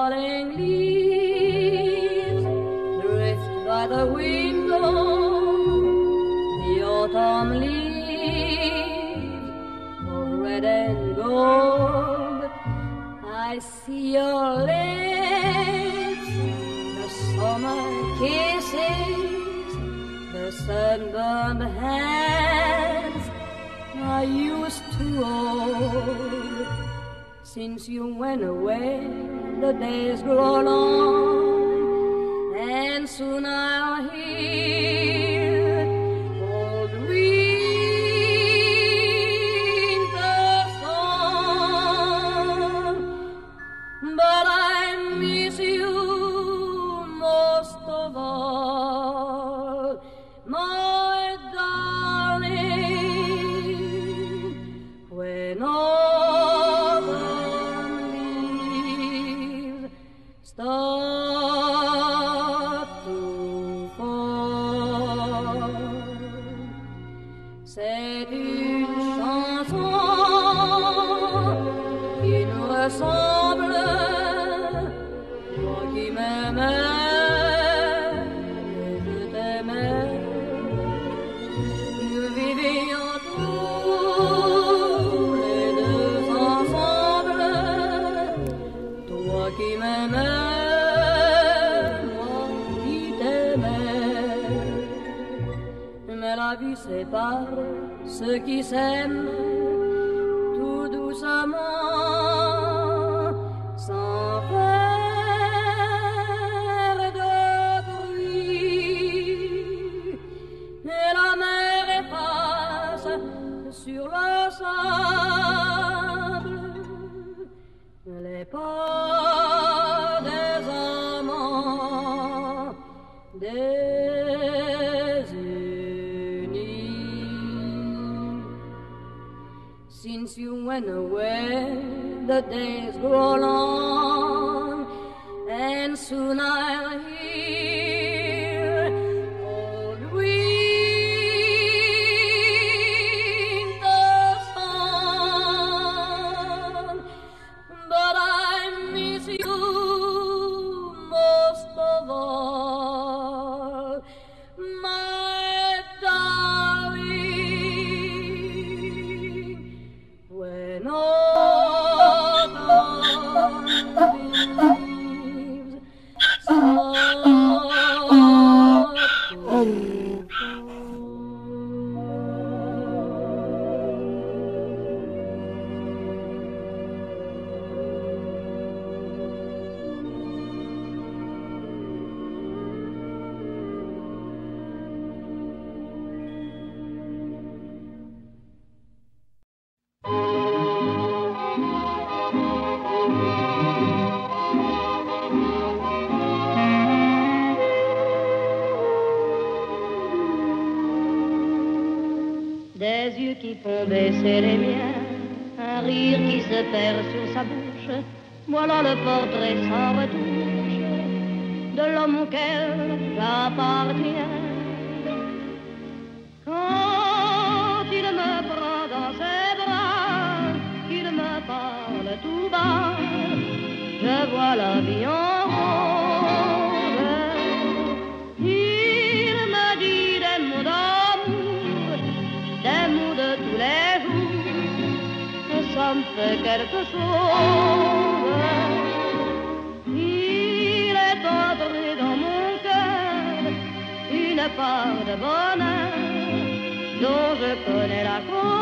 falling leaves drift by the window. The autumn leaves of red and gold. I see your lips, the summer kisses, the sunburned hands I used to hold. Since you went away, the days grow long, and soon I'll sépare ceux qui s'aiment tout doucement, sans faire de bruit. Et la mer efface sur le sable les pas Since you went away, the days grow long, and soon I'll Um. Des yeux qui font baisser les miens, un rire qui se perd sur sa bouche. Voilà le portrait sans retouche de l'homme auquel j'appartiens. Quand il me prend dans ses bras, qu'il me parle tout bas, je vois la vie en des mots de tous les jours, et ça me fait quelque chose. Il est entré dans mon cœur une part de bonheur dont je connais la cause.